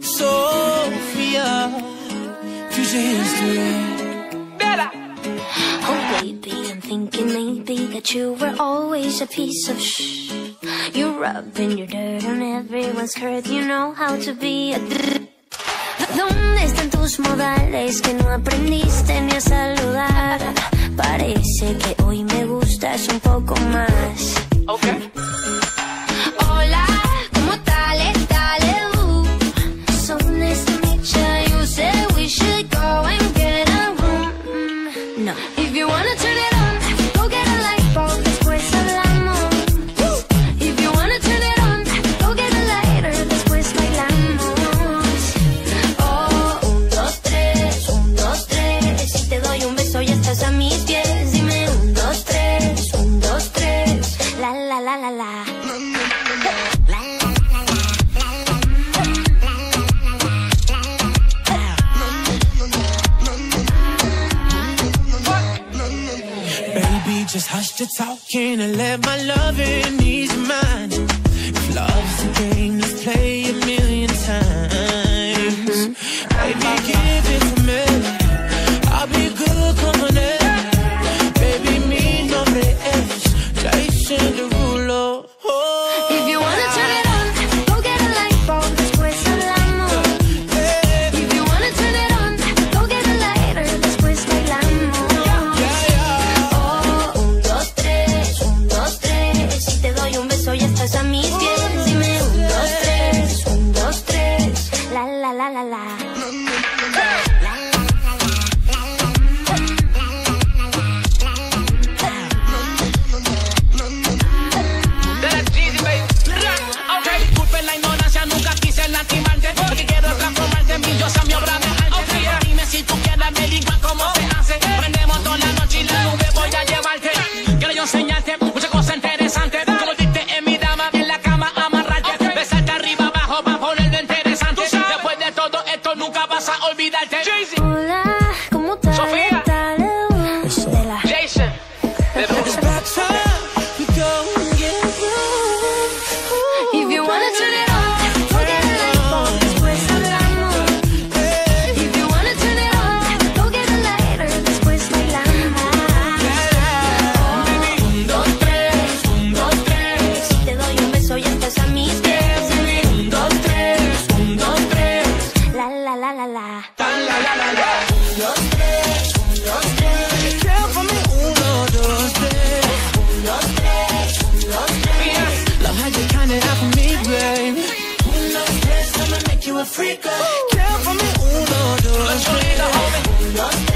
Sofía, tu gestuelle. Bella. Oh baby, I'm thinking maybe that you were always a piece of shh. You're rubbing your dirt on everyone's curve. You know how to be a. ¿Dónde están tus modales que no aprendiste ni a saludar? Parece que hoy me gustas un poco más. Okay. Hola. la la la la. Baby, just hush your talking and let my loving ease your mind. If love's a game, let's play 啦啦啦啦。la. Tan for me. Uno, dos, tres. Un, dos, tres, un, dos, tres. Yes. Love it out for me, baby. Un, dos, tres, I'ma make you a freak. For me. Uno, dos, tres. Un, dos, tres.